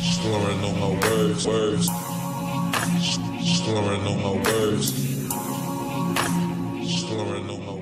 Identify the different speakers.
Speaker 1: Slurring on my words, words. Slurring on my words. Slurring on my